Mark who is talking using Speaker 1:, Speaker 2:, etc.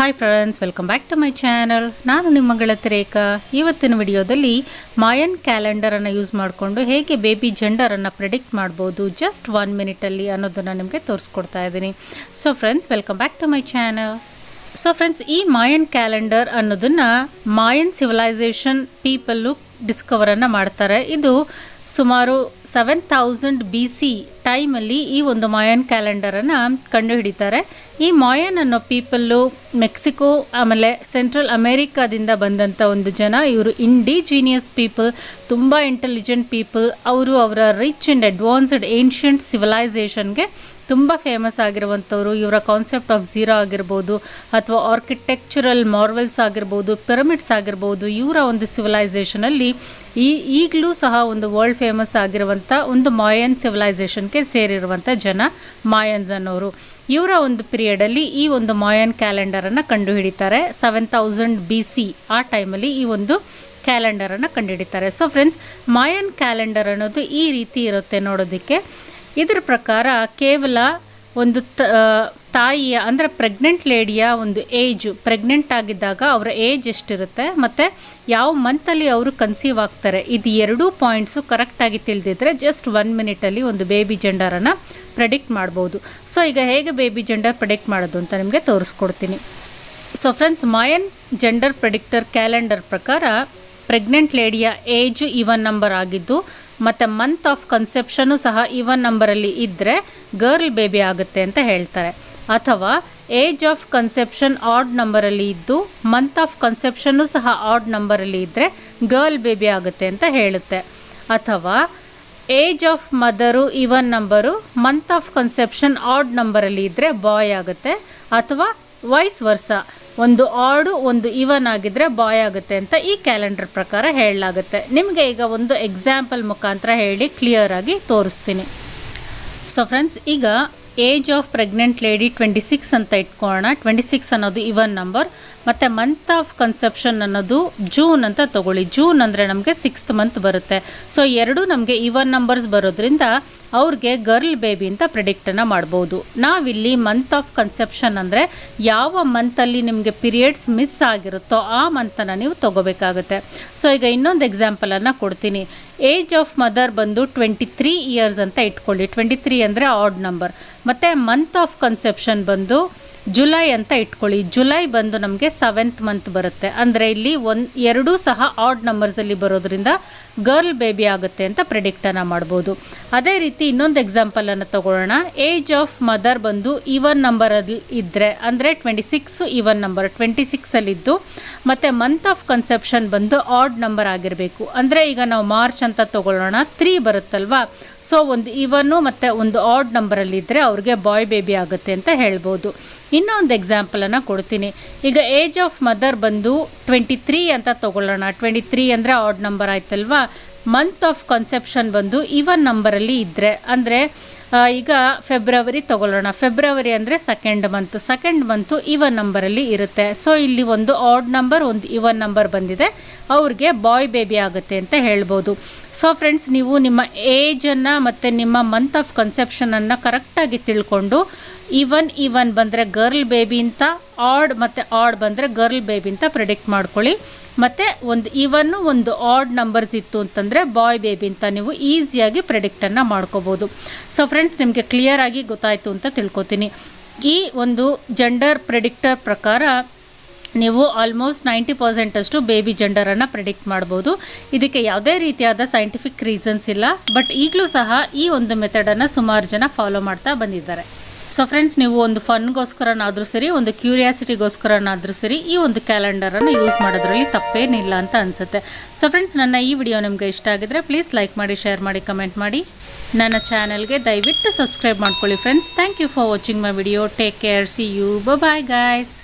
Speaker 1: Hi friends welcome back to my channel ನಾನು ನಿಮ್ಮ ಗೆಳತಿ ರೇಖಾ. ಇವತ್ತಿನ ವಿಡಿಯೋದಲ್ಲಿ ಮಾಯನ್ ಕ್ಯಾಲೆಂಡರನ್ನು ಯೂಸ್ ಮಾಡಿಕೊಂಡು ಹೇಗೆ ಬೇಬಿ ಜೆಂಡರನ್ನು ಪ್ರಿಡಿಕ್ಟ್ ಮಾಡ್ಬೋದು ಜಸ್ಟ್ ಒನ್ ಮಿನಿಟಲ್ಲಿ ಅನ್ನೋದನ್ನು ನಿಮಗೆ ತೋರಿಸ್ಕೊಡ್ತಾ ಇದ್ದೀನಿ. So friends welcome back to my channel so friends ಈ ಮಾಯನ್ ಕ್ಯಾಲೆಂಡರ್ ಅನ್ನೋದನ್ನು ಮಾಯನ್ ಸಿವಿಲೈಸೇಷನ್ ಪೀಪಲ್ಲು ಡಿಸ್ಕವರನ್ನು ಮಾಡ್ತಾರೆ. ಇದು ಸುಮಾರು ಸೆವೆನ್ ಥೌಸಂಡ್ ಬಿ ಸಿ ಟೈಮಲ್ಲಿ ಈ ಒಂದು ಮಾಯನ್ ಕ್ಯಾಲೆಂಡರನ್ನು ಕಂಡುಹಿಡಿತಾರೆ. ಈ ಮಾಯನ್ ಅನ್ನೋ ಪೀಪಲ್ಲು ಮೆಕ್ಸಿಕೋ, ಆಮೇಲೆ ಸೆಂಟ್ರಲ್ ಅಮೇರಿಕಾದಿಂದ ಬಂದಂಥ ಒಂದು ಜನ, ಇವರು ಇಂಡಿಜಿನಿಯಸ್ ಪೀಪಲ್ ತುಂಬ ಇಂಟೆಲಿಜೆಂಟ್ ಪೀಪಲ್ ಅವರು ಅವರ ರಿಚ್ ಆ್ಯಂಡ್ ಅಡ್ವಾನ್ಸ್ಡ್ ಏನ್ಷಿಯಂಟ್ ಸಿವಿಲೈಸೇಷನ್ಗೆ ತುಂಬ ಫೇಮಸ್ ಆಗಿರುವಂಥವ್ರು. ಇವರ ಕಾನ್ಸೆಪ್ಟ್ ಆಫ್ ಝೀರೋ ಆಗಿರ್ಬೋದು, ಅಥವಾ ಆರ್ಕಿಟೆಕ್ಚರಲ್ ಮಾರ್ವೆಲ್ಸ್ ಆಗಿರ್ಬೋದು ಪಿರಮಿಡ್ಸ್ ಆಗಿರ್ಬೋದು, ಇವರ ಒಂದು ಸಿವಿಲೈಸೇಷನಲ್ಲಿ ಈ ಈಗಲೂ ಸಹ ಒಂದು ವರ್ಲ್ಡ್ ಫೇಮಸ್ ಆಗಿರುವಂಥ ಒಂದು ಮಾಯನ್ ಸಿವಿಲೈಸೇಷನ್ಗೆ ಸೇರಿರುವಂಥ ಜನ ಮಾಯನ್ಸ್ ಅನ್ನೋರು ಇವರ ಒಂದು ಪೀರಿಯಡಲ್ಲಿ ಈ ಒಂದು ಮಾಯನ್ ಕ್ಯಾಲೆಂಡರನ್ನು ಕಂಡುಹಿಡಿತಾರೆ. ಸೆವೆನ್ ತೌಸಂಡ್ ಬಿ ಸಿ ಆ ಟೈಮಲ್ಲಿ ಈ ಒಂದು ಕ್ಯಾಲೆಂಡರನ್ನು ಕಂಡುಹಿಡಿತಾರೆ. ಸೊ ಫ್ರೆಂಡ್ಸ್ ಮಾಯನ್ ಕ್ಯಾಲೆಂಡರ್ ಅನ್ನೋದು ಈ ರೀತಿ ಇರುತ್ತೆ ನೋಡೋದಕ್ಕೆ. ಇದರ ಪ್ರಕಾರ ಕೇವಲ ಒಂದು ತ ತಾಯಿಯ, ಅಂದರೆ ಪ್ರೆಗ್ನೆಂಟ್ ಲೇಡಿಯ ಒಂದು ಏಜು ಪ್ರೆಗ್ನೆಂಟ್ ಆಗಿದ್ದಾಗ ಅವರ ಏಜ್ ಎಷ್ಟಿರುತ್ತೆ, ಮತ್ತು ಯಾವ ಮಂತಲ್ಲಿ ಅವರು ಕನ್ಸೀವ್ ಆಗ್ತಾರೆ, ಇದು ಎರಡೂ ಪಾಯಿಂಟ್ಸು ಕರೆಕ್ಟಾಗಿ ತಿಳಿದಿದ್ರೆ ಜಸ್ಟ್ ಒನ್ ಮಿನಿಟಲ್ಲಿ ಒಂದು ಬೇಬಿ ಜೆಂಡರನ್ನು ಪ್ರೆಡಿಕ್ಟ್ ಮಾಡ್ಬೋದು. ಸೊ ಈಗ ಹೇಗೆ ಬೇಬಿ ಜೆಂಡರ್ ಪ್ರೆಡಿಕ್ಟ್ ಮಾಡೋದು ಅಂತ ನಿಮಗೆ ತೋರಿಸ್ಕೊಡ್ತೀನಿ. So friends Mayan gender predictor calendar ಪ್ರಕಾರ ಪ್ರೆಗ್ನೆಂಟ್ ಲೇಡಿಯ ಏಜು ಇವನ್ ನಂಬರ್ ಆಗಿದ್ದು, ಮತ್ತು ಮಂತ್ ಆಫ್ ಕನ್ಸೆಪ್ಷನು ಸಹ ಇವನ್ ನಂಬರಲ್ಲಿ ಇದ್ದರೆ ಗರ್ಲ್ ಬೇಬಿ ಆಗುತ್ತೆ ಅಂತ ಹೇಳ್ತಾರೆ. ಅಥವಾ ಏಜ್ ಆಫ್ ಕನ್ಸೆಪ್ಷನ್ ಆಡ್ ನಂಬರಲ್ಲಿ ಇದ್ದು ಮಂತ್ ಆಫ್ ಕನ್ಸೆಪ್ಷನ್ನು ಸಹ ಆಡ್ ನಂಬರಲ್ಲಿ ಇದ್ದರೆ ಗರ್ಲ್ ಬೇಬಿ ಆಗುತ್ತೆ ಅಂತ ಹೇಳುತ್ತೆ. ಅಥವಾ age of mother even number month of conception odd ನಂಬರಲ್ಲಿ ಇದ್ದರೆ ಬಾಯ್ ಆಗುತ್ತೆ. ಅಥವಾ ವೈಸ್ ವರ್ಸ ಒಂದು ಆಡು ಒಂದು ಇವನ್ ಆಗಿದ್ರೆ ಬಾಯ್ ಆಗುತ್ತೆ ಅಂತ ಈ ಕ್ಯಾಲೆಂಡರ್ ಪ್ರಕಾರ ಹೇಳಲಾಗುತ್ತೆ. ನಿಮಗೆ ಈಗ ಒಂದು ಎಕ್ಸಾಂಪಲ್ ಮುಖಾಂತರ ಹೇಳಿ ಕ್ಲಿಯರ್ ಆಗಿ ತೋರಿಸ್ತೀನಿ. ಸೊ ಫ್ರೆಂಡ್ಸ್ ಈಗ age of pregnant lady twenty six ಅಂತ ಇಟ್ಕೊಳ್ಳೋಣ ಟ್ವೆಂಟಿ ಸಿಕ್ಸ್ ಅನ್ನೋದು ಇವನ್ ನಂಬರ್ ಮತ್ತು ಮಂತ್ ಆಫ್ ಕನ್ಸೆಪ್ಷನ್ ಅನ್ನೋದು ಜೂನ್ ಅಂತ ತಗೊಳ್ಳಿ. ಜೂನ್ ಅಂದರೆ ನಮಗೆ ಸಿಕ್ಸ್ತ್ ಮಂತ್ ಬರುತ್ತೆ. ಸೊ ಎರಡೂ ನಮಗೆ ಇವನ್ ನಂಬರ್ಸ್ ಬರೋದ್ರಿಂದ ಅವ್ರಿಗೆ ಗರ್ಲ್ ಬೇಬಿ ಅಂತ ಪ್ರಿಡಿಕ್ಟನ್ನು ಮಾಡ್ಬೋದು. ನಾವಿಲ್ಲಿ ಮಂತ್ ಆಫ್ ಕನ್ಸೆಪ್ಷನ್ ಅಂದರೆ ಯಾವ ಮಂತಲ್ಲಿ ನಿಮಗೆ ಪಿರಿಯಡ್ಸ್ ಮಿಸ್ ಆಗಿರುತ್ತೋ ಆ ಮಂತನ್ನು ನೀವು ತಗೋಬೇಕಾಗುತ್ತೆ. ಸೊ ಈಗ ಇನ್ನೊಂದು ಎಕ್ಸಾಂಪಲನ್ನು ಕೊಡ್ತೀನಿ. ಏಜ್ ಆಫ್ ಮದರ್ ಬಂದು ಟ್ವೆಂಟಿ ತ್ರೀ ಇಯರ್ಸ್ ಅಂತ ಇಟ್ಕೊಳ್ಳಿ. ಟ್ವೆಂಟಿ ತ್ರೀ ಅಂದರೆ ಆಡ್ ನಂಬರ್ ಮತ್ತು ಮಂತ್ ಆಫ್ ಕನ್ಸೆಪ್ಷನ್ ಬಂದು ಜುಲೈ ಅಂತ ಇಟ್ಕೊಳ್ಳಿ. ಜುಲೈ ಬಂದು ನಮಗೆ ಸೆವೆಂತ್ ಮಂತ್ ಬರುತ್ತೆ. ಅಂದರೆ ಇಲ್ಲಿ ಒಂದು, ಎರಡೂ ಸಹ ಆಡ್ ನಂಬರ್ಸಲ್ಲಿ ಬರೋದ್ರಿಂದ ಗರ್ಲ್ ಬೇಬಿ ಆಗುತ್ತೆ ಅಂತ ಪ್ರಿಡಿಕ್ಟನ್ನು ಮಾಡ್ಬೋದು. ಅದೇ ರೀತಿ ಇನ್ನೊಂದು ಎಕ್ಸಾಂಪಲನ್ನು ತಗೊಳ್ಳೋಣ. ಏಜ್ ಆಫ್ ಮದರ್ ಬಂದು ಇವನ್ ನಂಬರಲ್ಲಿ ಇದ್ದರೆ ಅಂದರೆ twenty six even number twenty ಸಿಕ್ಸಲ್ಲಿದ್ದು ಮತ್ತು ಮಂತ್ ಆಫ್ ಕನ್ಸೆಪ್ಷನ್ ಬಂದು ಆಡ್ ನಂಬರ್ ಆಗಿರಬೇಕು. ಅಂದರೆ ಈಗ ನಾವು ಮಾರ್ಚ್ ಅಂತ ತಗೊಳ್ಳೋಣ ತ್ರೀ ಬರುತ್ತಲ್ವಾ? ಸೊ ಒಂದು ಇವನು ಮತ್ತು ಒಂದು ಆಡ್ ನಂಬರಲ್ಲಿ ಇದ್ದರೆ ಅವ್ರಿಗೆ ಬಾಯ್ ಬೇಬಿ ಆಗುತ್ತೆ ಅಂತ ಹೇಳ್ಬೋದು. ಇನ್ನೊಂದು ಎಕ್ಸಾಂಪಲನ್ನು ಕೊಡ್ತೀನಿ. ಈಗ ಏಜ್ ಆಫ್ ಮದರ್ ಬಂದು ಟ್ವೆಂಟಿ ತ್ರೀ ಅಂತ ತಗೊಳ್ಳೋಣ. ಟ್ವೆಂಟಿ ತ್ರೀ ಅಂದರೆ ಆಡ್ ನಂಬರ್ ಆಯ್ತಲ್ವಾ? ಮಂತ್ ಆಫ್ ಕನ್ಸೆಪ್ಷನ್ ಬಂದು ಇವನ್ ನಂಬರಲ್ಲಿ ಇದ್ದರೆ ಅಂದರೆ ಈಗ ಫೆಬ್ರವರಿ ತಗೊಳ್ಳೋಣ. ಫೆಬ್ರವರಿ ಅಂದರೆ second month second month even ನಂಬರಲ್ಲಿ ಇರುತ್ತೆ. ಸೊ ಇಲ್ಲಿ ಒಂದು ಆಡ್ ನಂಬರ್ ಒಂದು ಇವನ್ ನಂಬರ್ ಬಂದಿದೆ. ಅವ್ರಿಗೆ ಬಾಯ್ ಬೇಬಿ ಆಗುತ್ತೆ ಅಂತ ಹೇಳ್ಬೋದು. ಸೊ ಫ್ರೆಂಡ್ಸ್ ನೀವು ನಿಮ್ಮ ಏಜನ್ನು ಮತ್ತು ನಿಮ್ಮ ಮಂತ್ ಆಫ್ ಕನ್ಸೆಪ್ಷನನ್ನು ಕರೆಕ್ಟಾಗಿ ತಿಳ್ಕೊಂಡು ಇವನ್ ಇವನ್ ಬಂದರೆ ಗರ್ಲ್ ಬೇಬಿ ಅಂತ ಆಡ್ ಮತ್ತು ಆಡ್ ಬಂದರೆ ಗರ್ಲ್ ಬೇಬಿ ಅಂತ ಪ್ರಿಡಿಕ್ಟ್ ಮಾಡ್ಕೊಳ್ಳಿ. ಮತ್ತು ಒಂದು ಇವನ್ನು ಒಂದು ಆಡ್ ನಂಬರ್ಸ್ ಇತ್ತು ಅಂತಂದರೆ ಬಾಯ್ ಬೇಬಿ ಅಂತ ನೀವು ಈಸಿಯಾಗಿ ಪ್ರಿಡಿಕ್ಟನ್ನು ಮಾಡ್ಕೋಬೋದು. ಸೊ ಫ್ರೆಂಡ್ಸ್ ನಿಮಗೆ ಕ್ಲಿಯರ್ ಆಗಿ ಗೊತ್ತಾಯಿತು ಅಂತ ತಿಳ್ಕೊತೀನಿ. ಈ ಒಂದು ಜೆಂಡರ್ ಪ್ರೆಡಿಕ್ಟರ್ ಪ್ರಕಾರ ನೀವು ಆಲ್ಮೋಸ್ಟ್ ನೈಂಟಿ ಪರ್ಸೆಂಟಷ್ಟು ಬೇಬಿ ಜೆಂಡರನ್ನು ಪ್ರೆಡಿಕ್ಟ್ ಮಾಡ್ಬೋದು. ಇದಕ್ಕೆ ಯಾವುದೇ ರೀತಿಯಾದ ಸೈಂಟಿಫಿಕ್ ರೀಸನ್ಸ್ ಇಲ್ಲ. ಬಟ್ ಈಗಲೂ ಸಹ ಈ ಒಂದು ಮೆಥಡನ್ನು ಸುಮಾರು ಜನ ಫಾಲೋ ಮಾಡ್ತಾ ಬಂದಿದ್ದಾರೆ. ಸೊ ಫ್ರೆಂಡ್ಸ್ ನೀವು ಒಂದು ಫನ್ಗೋಸ್ಕರನಾದರೂ ಸರಿ, ಒಂದು ಕ್ಯೂರಿಯಾಸಿಟಿಗೋಸ್ಕರನಾದರೂ ಸರಿ, ಈ ಒಂದು ಕ್ಯಾಲೆಂಡರನ್ನು ಯೂಸ್ ಮಾಡೋದ್ರಲ್ಲಿ ತಪ್ಪೇನಿಲ್ಲ ಅಂತ ಅನಿಸುತ್ತೆ. ಸೊ ಫ್ರೆಂಡ್ಸ್ ನನ್ನ ಈ ವಿಡಿಯೋ ನಿಮಗೆ ಇಷ್ಟ ಆಗಿದ್ರೆ ಪ್ಲೀಸ್ ಲೈಕ್ ಮಾಡಿ ಶೇರ್ ಮಾಡಿ ಕಮೆಂಟ್ ಮಾಡಿ. ನನ್ನ ಚಾನಲ್ಗೆ ದಯವಿಟ್ಟು ಸಬ್ಸ್ಕ್ರೈಬ್ ಮಾಡ್ಕೊಳ್ಳಿ friends thank you for watching my video take care see you bye guys